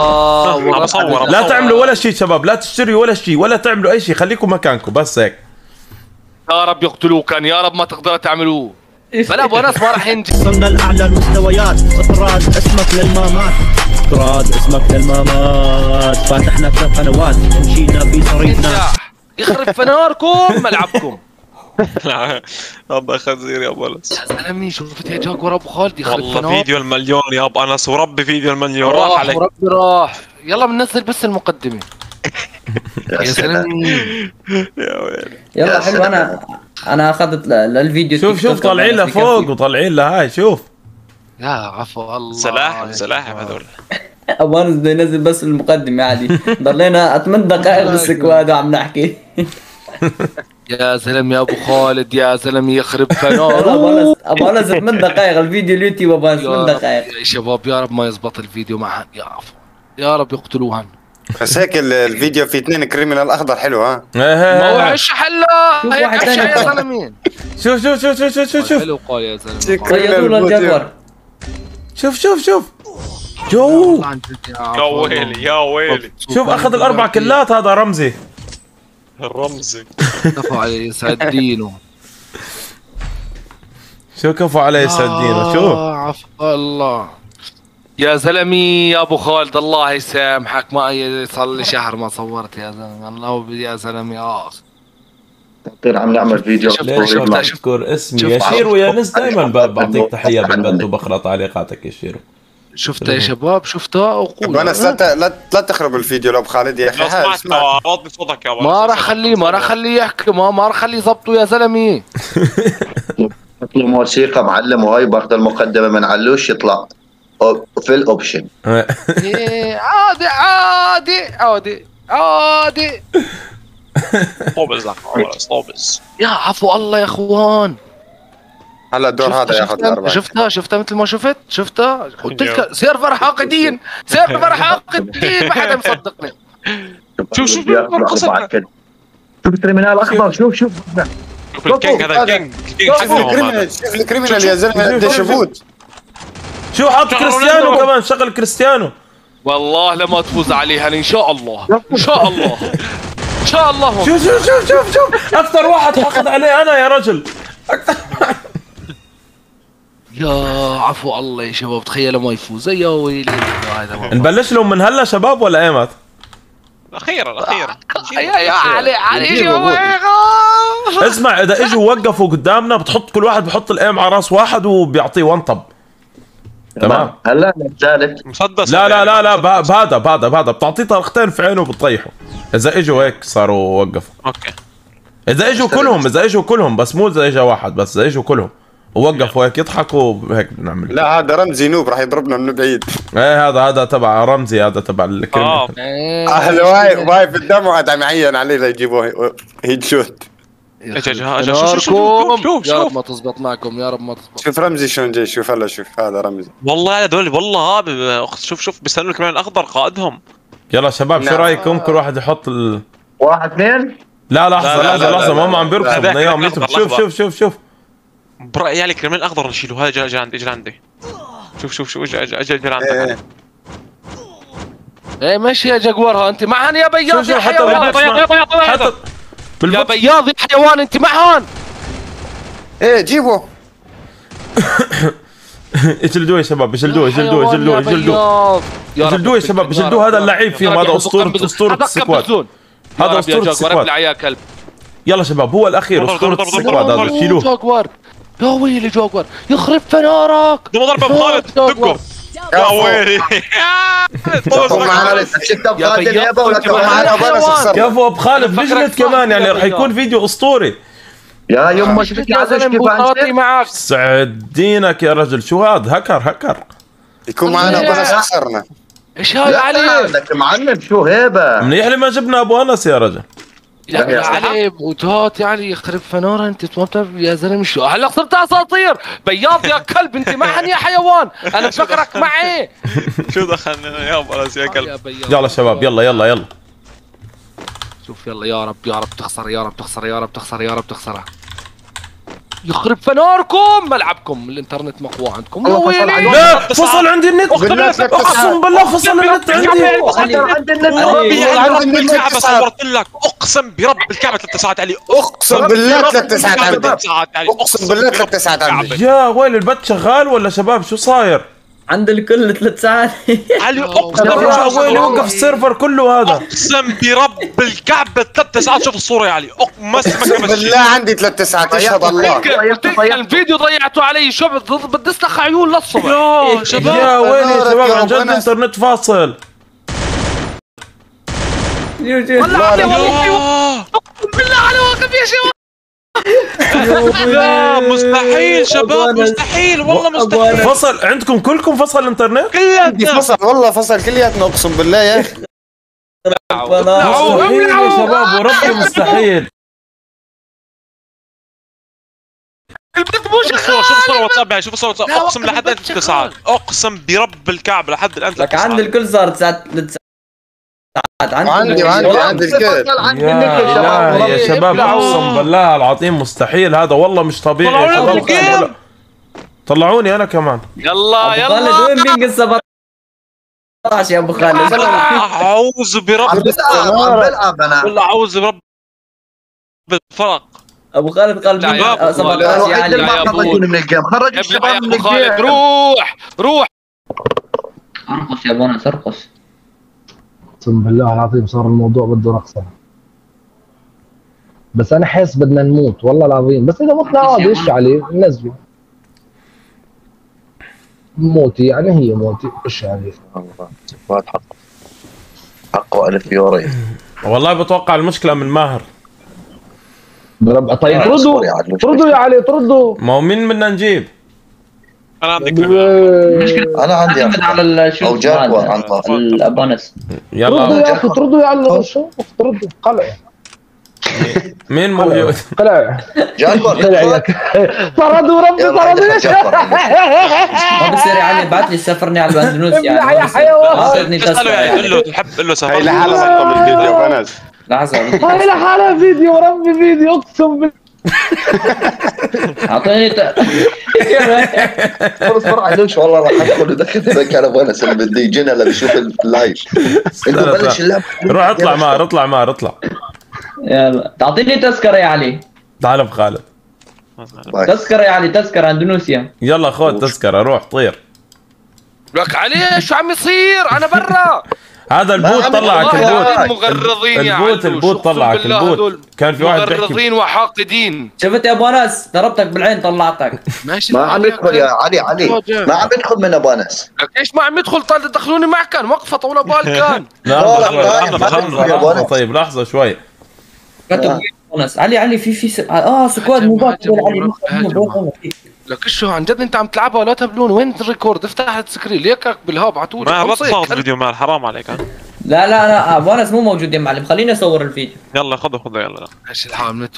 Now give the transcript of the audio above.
بصور لا تعملوا ولا شيء شباب لا تشتروا ولا شيء ولا تعملوا أي شيء خليكم مكانكم بس هيك. يا رب يقتلوه كان يا رب ما تقدروا تعملوه. بلا ابو انس ما راح ينجي وصلنا لأعلى المستويات. اطراد اسمك للمامات. اطراد اسمك للمامات. فاتحنا ثلاث قنوات. مشينا في طريقنا. نجاح يخرب فناركم ملعبكم. ابا خنزير يا أبو أنس. يا زلمه شفت يا جاكور أبو خالد يخرب والله فيديو المليون يا أبو أنس وربي فيديو المليون راح عليك. وربي راح. يلا بننزل بس المقدمة. يا زلمه يا ويلي. يلا حلو أنا أنا أخذت للفيديو شوف شوف طالعين لفوق أسوي وطالعين لهاي شوف. يا عفو الله. سلاحف سلاحف. هذول. كيف. أبغى بده ينزل بس المقدمة عادي. ضلينا 8 دقائق بالسكواد وعم نحكي. يا زلمة يا أبو خالد يا زلمة يخرب أبغى فنار أبغى انزل 8 دقائق الفيديو اليوتيوب أبغى يا 8 رب دقائق. يا شباب يا رب ما يزبط الفيديو معهن يا عفو. يا رب يقتلوهن. بس هيك ال- الفيديو في اثنين كريمنال أخضر حلو ها؟ ما هو. عش حلا؟ شوف هيك واحد عش يا. زلمه شوف شوف شوف شوف شوف شوف شوف. حلو قال يا زلمة. له الجدول شوف شوف شوف. جو. يا. ويلي يا ويلي. شوف أخذ الأربع كلات هذا رمزي. الرمزي كفو عليه يسعد دينه شو كفو علي يسعد دينه شوف آه، عفو الله. يا زلمي يا أبو خالد الله يسامحك ما صار لي شهر ما صورت يا زلمه الله يا زلمي آخ. طير عم نعمل فيديو شفت- أذكر اسمي يا. شيرو يا نس دائما بعطيك تحية بالبث وبقرأ تعليقاتك يا شيرو. شفتها يا شباب؟ شفتها وقول بس لا لا لا تخرب الفيديو لو خالد يا أخي لو سمعت يا ما. راح خليه ما راح خليه يحكي ما ما راح خليه يظبطه يا زلمة. حط له موسيقى معلم وهاي باخذ المقدمة من علوش يطلع. في ال option إيه، عادي عادي عادي عادي. طوبز يا عفو الله يا أخوان. هلا الدور هذا ياخذ الاربعه شفتها شفتها مثل ما شفت شفتها قلت لك server حاقدين server حاقدين ما حدا مصدقني شوف- شوف- شوف- ال criminal اخضر شوف شوف شوف ال king هذا ال king ال king شوف. ال criminal شوف ال criminal يا زلمه شوف- يفوت شو حط كريستيانو. كمان شغل كريستيانو والله لما تفوز عليها ان شاء الله ان شاء الله ان شاء الله شوف شوف شوف شوف شوف أكثر واحد حقد عليه أنا يا رجل يا عفو الله يا شباب تخيلوا ما يفوز. يا ويلي هذا نبلش لهم من هلا شباب ولا ايمت؟ أخيرا أخيرا يا يا علي علي شباب اسمع إذا إجوا وقفوا قدامنا بتحط كل واحد بحط ال aim على رأس واحد وبيعطيه one tap تمام؟ هلا الثالث مسدس. لا لا لا لا ب- بهذا بهذا بهذا. بتعطيه طلقتين في عينه وبتطيحه. إذا إجوا هيك صاروا وقفوا. أوكي. إذا إجوا كلهم إذا إجوا كلهم بس مو إذا اجى واحد بس إذا إجوا كلهم. ووقفوا هيك يضحكوا هيك بنعمل. لا هذا رمزي noob راح يضربنا من بعيد. إيه هذا هذا تبع رمزي هذا تبع الكلمة آه. واي واي في الدم وقاعد عم يعين عليه ليجيبوه. هيد شوت اجا اجا اجا شوف شوف شوف ناركم شوف. يا رب شوف ما تزبط معكم يا رب ما تزبط. شوف رمزي شلون جاي شوف هلا شوف هذا رمزي. والله هذول والله شوف شوف بيستنوا الكمان الأخضر قائدهم. يلا شباب شو نعم. رأيكم؟ كل واحد يحط ال... واحد اثنين؟ لا لحظة لا، لا، لحظة لا، لحظة لا، ما عم اياهم الأخضر، يتركوا. شوف. شوف شوف شوف. برايي يعني ال criminal الاخضر نشيله. هذا جا جا عندي اجى عندي شوف شوف شوف اجى اجى اجى اجى عندك إيه. إيه ماشي يا جاكورها أنت معهن يا بياض شوف يا حيوان. يا بياض يا حيوان أنت معهن إيه جيبه. اجلدوه يا شباب اجلدوه اجلدوه اجلدوه اجلدوه. اجلدوه يا شباب اجلدوه. هذا اللعيب فيهم هذا اسطوره أسطورة ال squad هذا أسطورة ال squad. يلا شباب هو الأخير أسطورة السكواد هذا. شيلوه. يا ويلي جاكور يخرب فنارك. ضربه ضربه بخالد دقه. يا ويلي. أبو يا أبو خالد فكرك بجلد كمان يعني يا رح يكون. فيديو أسطوري. يا يما شفت شفت يا زلمة معك سعد دينك يا رجل. شو هذا؟ هكر هكر. يكون معنا بونس خسرنا. إيش هاي لا علي؟ لك معلم شو هيبة؟ منيح لي ما جبنا أبو أنس يا رجل. لك يا علي بوتات يعني يخرب فنارها انت ما بتعرف يا زلمة شو؟ هلا صرت أساطير. بياض يا كلب انت معن يا حيوان. أنا بفكرك معي. شو دخلنا؟ يا انس يا كلب. يلا شباب يلا يلا يلا. شوف يلا يا رب يا رب تخسر يا رب تخسر يا رب تخسر يا رب تخسر. يخرب فناركم ملعبكم. الإنترنت مقوى عندكم. لا فصل عندي النت. أقسم. بالله فصل النت عندي. عندي. ساعات. صورت لك. أقسم برب الكعبة ثلاث ساعات علي. أقسم بالله ثلاث ساعات علي. أقسم بالله ثلاث ساعات عندي. يا ويل البث شغال ولا شباب؟ شو صاير؟ عند الكل ثلاث ساعات. علي أقسم ويل وقف السيرفر كله هذا. أقسم برب الكعبة ثلاث ساعات. شوف الصورة يا علي. أقسم بالله عندي ثلاث ساعات اشهد الله. الفيديو ضيعتوا علي. شو بت- بدس لك عيون للصبح. يا شباب يا ويل يا نارك شباب عن جد رب، أنا- يوجد والله علي أقسم بالله على واقف يا شباب. لا مستحيل شباب مستحيل والله مستحيل. فصل عندكم كلكم فصل الانترنت؟ كلياتنا. فصل والله فصل كلياتنا أقسم بالله يا أخي. مستحيل يا شباب وربي مستحيل. البث شوف صور واتساب يعني شوف صور واتساب أقسم لحد الان تسعة أقسم برب الكعبه لحد الآن لك عند الكل صار 9 عندي عندي عندي الكل يا, يا شباب. اقسم بالله العظيم مستحيل. هذا والله مش طبيعي. طلعوني, أنا كمان. يلا يلا. خالد وين بينقص 17 يا أبو خالد أعوذ برب عم بلعب أنا. والله أعوذ برب الفرق أبو خالد قال 17 يعني ما خرجوني من ال game. خرج الشباب من ال game. روح روح. ارقص يا بونس ارقص اقسم بالله العظيم صار الموضوع بده رقصة. بس أنا حاسس بدنا نموت والله العظيم. بس إذا متنا عادي إيش عليه ننزله. موتي يعني هي موتي إيش عليه squad حق حقه 1000 يورو والله بتوقع المشكلة من ماهر. طيب طردوا. طردوا يا علي طردوا ما هو مين بدنا نجيب؟ أنا عندي أنا عندي أعتمد على الشو أو جاكوار عن طرف. الأبونس. طردوا يلا يا أخي طردوا يا علي شو؟ طردوا قلع. مين موجود؟ قلع. جاكوار قلع. يا طردوا ربي طردوا. جاكوار ما بصير يا علي ابعث لي سفرني على الاندونوس ابلع يعني. يا. حيوان. اساله يعني قول يعني له تحب قول له هي سفر لحالها بالفيديو بنات لحظة. هاي لحالها فيديو ربي فيديو. اقسم بالله. اعطيني ت... بسرعة ليش والله راح أدخل. ادخل على بونس اللي بده يجينا اللي بيشوف اللايف. بلش اللعب. روح اطلع ماهر اطلع ماهر اطلع. يلا. تعطيني تذكرة يا علي تعال أبو خالد. تذكرة يا علي تذكرة اندونوسيا يلا خذ تذكرة روح طير. لك علي شو عم يصير؟ أنا برا. هذا ال bot طلعك ال bot مغرضين يا ال bot. ال bot طلعك ال bot كان في واحد بيحكي مغرضين وحاقدين. شفت يا بونس ضربتك بالعين طلعتك. ماشي ما عم يدخل يا علي علي. ما عم يدخل من بونس لك إيش ما عم يدخل؟ طال دخلوني معك كان وقفه طول بال كان لا. طيب لحظة شوي. كتب بونس علي علي في في. آه سكواد مباشر. علي. لك شو عن جد انت عم تلعبها ولا تبلون؟ وين الريكورد؟ افتح السكرين. ليك بالهاب ما لا خلص هيك. تصور الفيديو مال حرام عليك ها؟ لا لا لا آه، بونس مو موجود يا معلم. خليني اصور الفيديو. يلا خذه خذه يلا. إيش الحال